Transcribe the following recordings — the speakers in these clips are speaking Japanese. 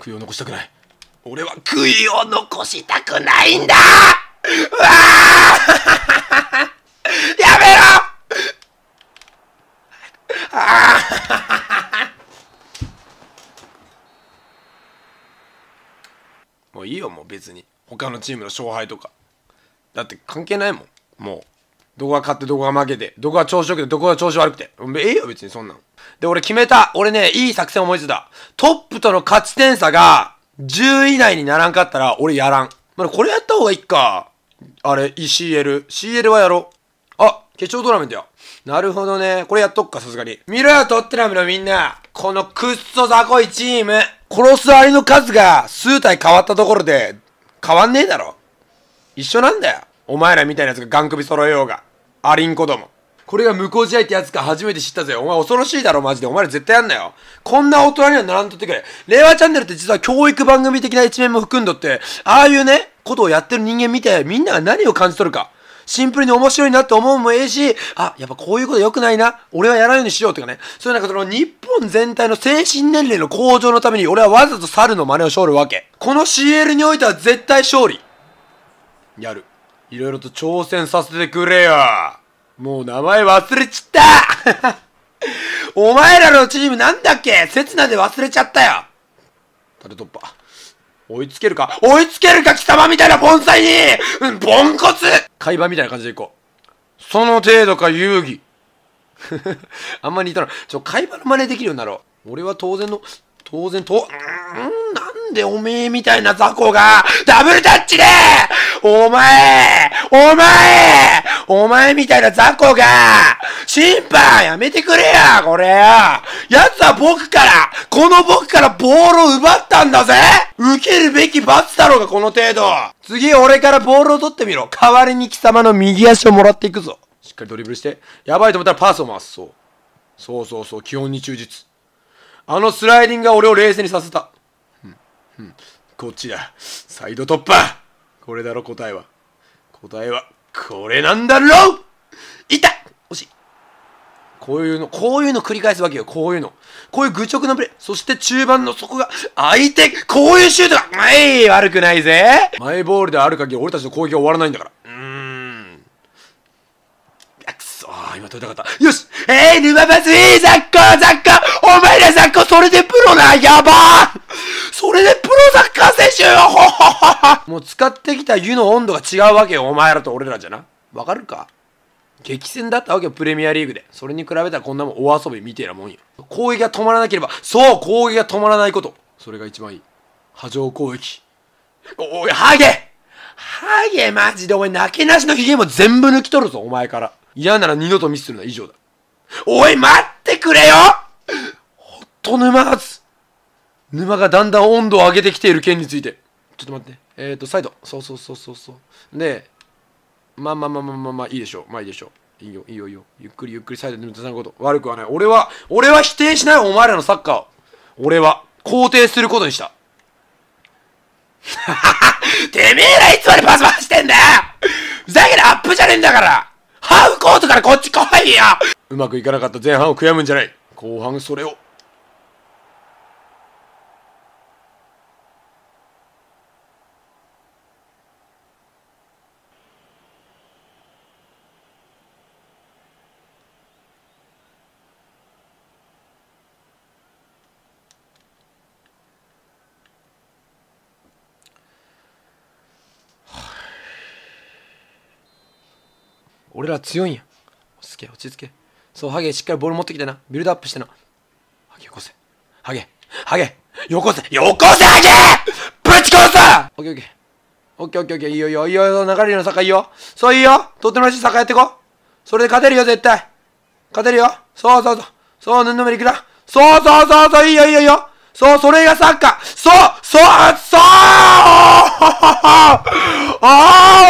悔いを残したくない。俺は悔いを残したくないんだ。うわやめろ。もういいよもう別に。他のチームの勝敗とか。だって関係ないもん。もう。どこが勝ってどこが負けてどこが調子よくてどこが調子悪くてええよ別にそんなんで俺決めた俺ねいい作戦思いついたトップとの勝ち点差が10以内にならんかったら俺やらんまあ、これやった方がいいかあれ ECL CL はやろうあ決勝トーナメントやなるほどね。これやっとくか、さすがに。見ろよ、トッテナムのみんな。このくっそ雑魚いチーム。殺すアリの数が数体変わったところで、変わんねえだろ。一緒なんだよ。お前らみたいなやつがガン首揃えようが。アリン子供。これが無効試合ってやつか初めて知ったぜ。お前恐ろしいだろ、マジで。お前ら絶対やんなよ。こんな大人にはならんとってくれ。令和チャンネルって実は教育番組的な一面も含んどって、ああいうね、ことをやってる人間見て、みんなが何を感じ取るか。シンプルに面白いなって思うもええし、あ、やっぱこういうこと良くないな。俺はやらないようにしようとかね。そういうなんかその日本全体の精神年齢の向上のために俺はわざと猿の真似をしょるわけ。この CL においては絶対勝利。やる。いろいろと挑戦させてくれよ。もう名前忘れちった お前らのチームなんだっけ？刹那で忘れちゃったよ。縦突破。追いつけるか？追いつけるか貴様みたいな盆栽にうん、ポンコツ海馬みたいな感じでいこう。その程度か遊戯。あんまり似たら、ちょ、海馬の真似できるようになろう。俺は当然の、当然と、うん、なんでおめえみたいな雑魚が、ダブルタッチでお前お前お前みたいな雑魚が、審判やめてくれやこれよ奴は僕から、この僕からボールを奪ったんだぜ受けるべき罰だろうが、この程度次俺からボールを取ってみろ代わりに貴様の右足をもらっていくぞしっかりドリブルして、やばいと思ったらパスを回す。そう。そうそうそう、基本に忠実。あのスライディングが俺を冷静にさせた。うん、うん、こっちだ。サイド突破これだろ答えは。答えは、これなんだろういた惜しい。こういうの、こういうの繰り返すわけよ。こういうの。こういう愚直なプレー。そして中盤の底が、相手、こういうシュートが、はい、悪くないぜ。マイボールである限り俺たちの攻撃は終わらないんだから。うーん。あ、くそー、今取りたかった。よしえー、沼バスいいザッコザッコお前らザッコそれでプロなやばーそれでプロサッカー選手よほほほもう使ってきた湯の温度が違うわけよ、お前らと俺らじゃな。わかるか？激戦だったわけよ、プレミアリーグで。それに比べたらこんなもんお遊びみてえなもんよ。攻撃が止まらなければ、そう、攻撃が止まらないこと。それが一番いい。波状攻撃。おい、ハゲハゲマジでお前、なけなしのヒゲも全部抜き取るぞ、お前から。嫌なら二度とミスするな、以上だ。おい、待ってくれよほっと沼津。沼がだんだん温度を上げてきている件について。ちょっと待って。えっ、ー、と、サイド。そうそうそうそうそう。で、まあまあまあまあまあまあいいでしょう。まあいいでしょう。いいよ、いいよ、いいよ。ゆっくりゆっくりサイドで抜さること。悪くはない。俺は、俺は否定しないお前らのサッカーを。俺は、肯定することにした。てめえらいつまでパス回してんだよふざけるアップじゃねえんだからハーフコートからこっち来いようまくいかなかった前半を悔やむんじゃない。後半それを俺ら強いんや。落ち着け落ち着け。そうハゲしっかりボール持ってきてな。ビルドアップしてな。ハゲよこせ。ハゲ。ハゲ。よこせ。よこせハゲ！ぶち殺すオッケーオッケー。オッケーオッケーオッケー。いいよいいよ。いいよ流れるの坂いいよ。そういいよ。とってもらしい坂やってこそれで勝てるよ絶対。勝てるよ。そうそうそう。そうぬんのめりくな。そうそうそうそういいよいいよいいよ。そう、それがサッカー。そうそうそう！あ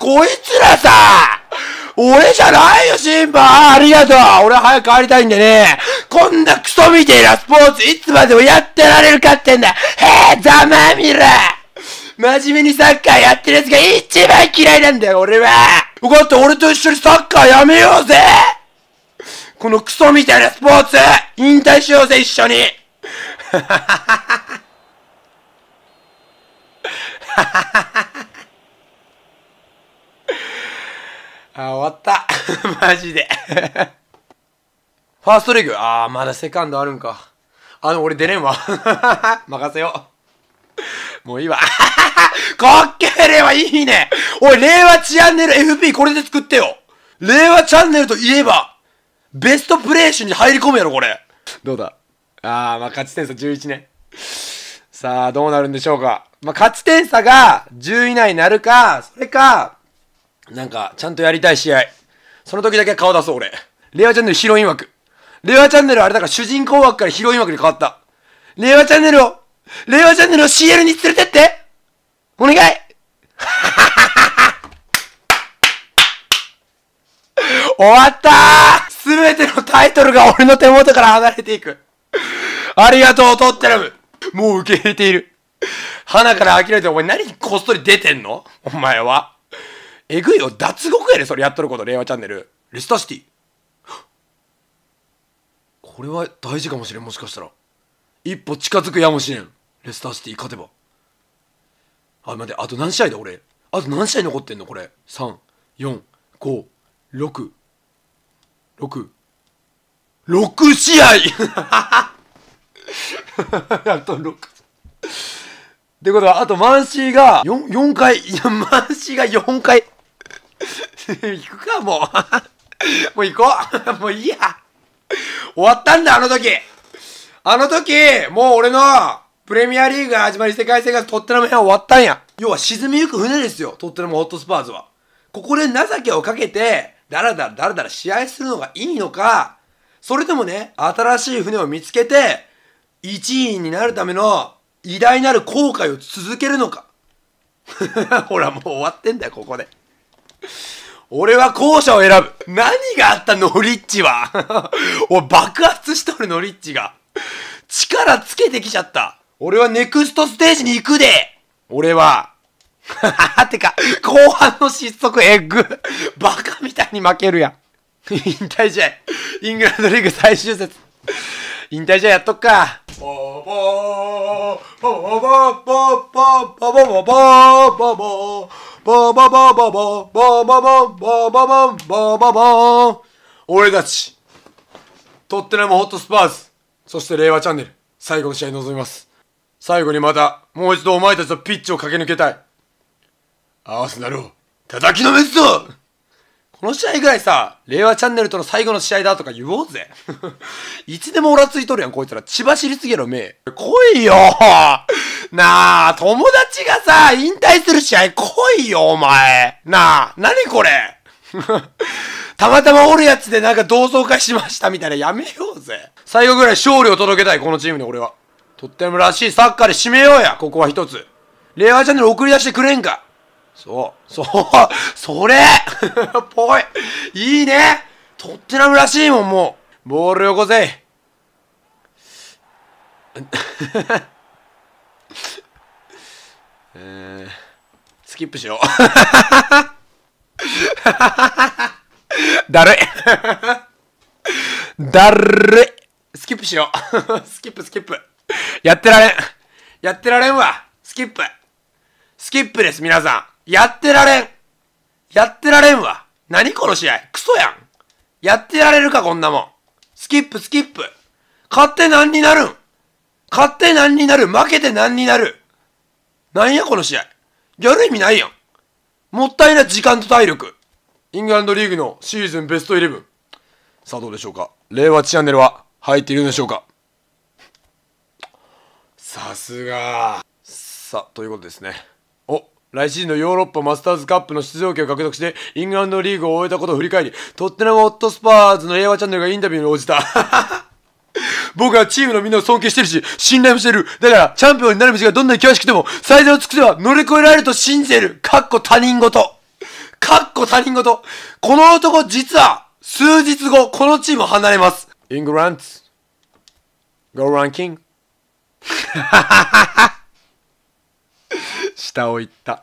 こいつらさ、俺じゃないよ、審判ありがとう。俺は早く帰りたいんでね。こんなクソみてえなスポーツいつまでもやってられるかってんだ。へえ、ざまみろ。真面目にサッカーやってる奴が一番嫌いなんだよ、俺は。よかった、俺と一緒にサッカーやめようぜ。このクソみたいなスポーツ引退しようぜ、一緒に。はははは。あ、終わった。マジでファーストレグ。ああ、まだセカンドあるんか。あの、俺出れんわ。任せよう。もういいわ。かっけえ、令和いいね。おい、令和チャンネル FP これで作ってよ。令和チャンネルといえば、ベストプレイ集に入り込むやろ、これ。どうだ？ああ、まあ、勝ち点差11年。さあ、どうなるんでしょうか。まあ、勝ち点差が10以内になるか、それか、なんか、ちゃんとやりたい試合。その時だけ顔出そう、俺。レアチャンネルヒロイン枠。レアチャンネルあれだから主人公枠からヒロイン枠に変わった。レアチャンネルを、レアチャンネルを CL に連れてってお願い 終わったーすべてのタイトルが俺の手元から離れていく。ありがとう、トッテナムもう受け入れている。花から諦めて、お前何こっそり出てんの？お前は。えぐいよ。脱獄やで、それやっとること、令和チャンネル。レスタシティ。これは大事かもしれん、もしかしたら。一歩近づくやもしれん。レスターシティ勝てば。あ、待って、あと何試合だ、俺。あと何試合残ってんの、これ。3、4、5、6、6、6試合 あと6。ってことは、あとマンシーが4、4回、いや、マンシーが4回。行くか、もう。もう行こう。もういいや。終わったんだ、あの時。あの時、もう俺のプレミアリーグが始まり世界戦がトッテナム編終わったんや。要は沈みゆく船ですよ、トッテナムホットスパーズは。ここで情けをかけて、だらだらだらだら試合するのがいいのか、それともね、新しい船を見つけて、1位になるための偉大なる後悔を続けるのか。ほら、もう終わってんだよ、ここで。俺は後者を選ぶ何があったノリッチは お爆発しとるノリッチが力つけてきちゃった俺はネクストステージに行くで俺は てか、後半の失速エッグ。バカみたいに負けるやん。引退試合。イングランドリーグ最終節。引退試合やっとくか。俺たち、トッテナムホットスパーズ、そして令和チャンネル、最後の試合に臨みます。最後にまた、もう一度お前たちとピッチを駆け抜けたい。アーセナルー叩きのめすぞこの試合ぐらいさ、令和チャンネルとの最後の試合だとか言おうぜ。いつでもオラついとるやん、こいつら。血走りすぎやろ、め来いよなあ、友達がさ、引退する試合来いよ、お前。なあ、なにこれ たまたまおるやつでなんか同窓会しましたみたいなやめようぜ。最後ぐらい勝利を届けたい、このチームに俺は。とってもらしいサッカーで締めようや、ここは一つ。令和チャンネル送り出してくれんか。そう、そう、それ ぽい。いいね。とってナムらしいもん、もう。ボールよこせ。えー、スキップしよう。だるい。だるい。スキップしよう。スキップ、スキップ。やってられん。やってられんわ。スキップ。スキップです、皆さん。やってられん。やってられんわ。何この試合。クソやん。やってられるか、こんなもん。スキップ、スキップ。勝って何になるん勝って何になる負けて何になるなんやこの試合。やる意味ないやん。もったいない時間と体力。イングランドリーグのシーズンベストイレブン。さあどうでしょうか。令和チャンネルは入っているんでしょうか。さすが。さあ、ということですね。来シーズンのヨーロッパマスターズカップの出場権を獲得して、イングランドリーグを終えたことを振り返り、トッテナムホットスパーズの令和チャンネルがインタビューに応じた。僕はチームのみんなを尊敬してるし、信頼もしてる。だから、チャンピオンになる道がどんなに険しくても、最善を尽くせば乗り越えられると信じてる。かっこ他人事。かっこ他人事。この男実は、数日後、このチームを離れます。イングランツ。Go ranking. 下を行った。